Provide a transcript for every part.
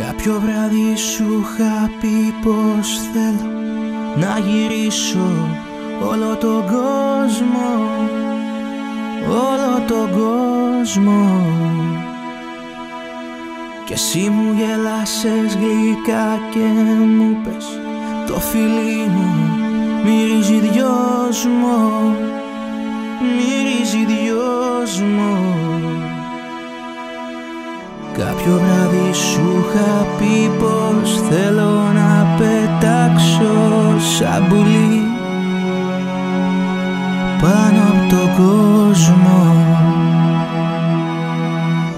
Κάποιο βράδυ σου είχα πει πως θέλω να γυρίσω όλο τον κόσμο όλο τον κόσμο. Και εσύ μου γελάσες γλυκά και μου πες το φιλί μου μυρίζει δυόσμο Κάποιο βράδυ σου είχα πει πως θέλω να πετάξω σαν πουλί πάνω από τον κόσμο.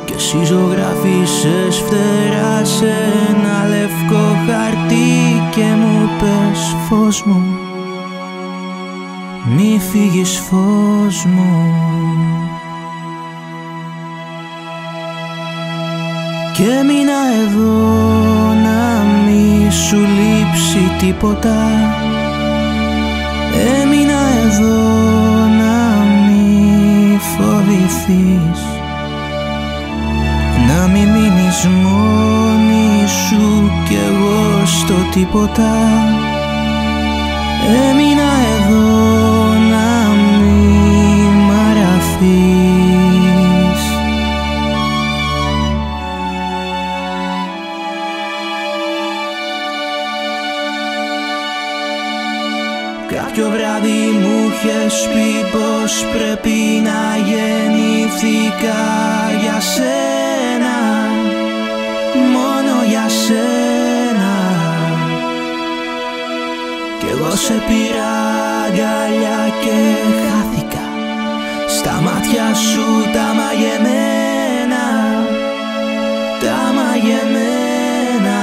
Και εσύ ζωγράφισες φτερά σε ένα λευκό χαρτί και μου πες φως μου. Μη φύγεις φως μου Και έμεινα εδώ να μη σου λείψει τίποτα. Έμεινα εδώ να μη φοβηθείς. Να μη μείνεις μόνη σου κι εγώ στο τίποτα. Έμεινα εδώ Κάποιο βράδυ μου είχες πει πως πρέπει να γεννηθήκα για σένα Μόνο για σένα. Κι εγώ σε πήρα αγκαλιά και χάθηκα Στα μάτια σου τα μαγεμένα Τα μαγεμένα.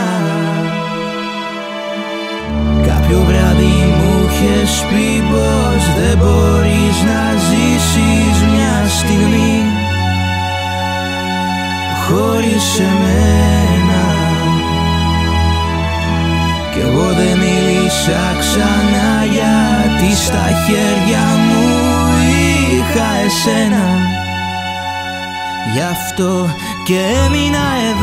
Κάποιο βράδυ είχες πει πως δεν μπορείς να ζήσεις μια στιγμή χωρίς εμένα. Κι εγώ δεν μίλησα ξανά γιατί στα χέρια μου είχα εσένα. Γι' αυτό και έμεινα εδώ,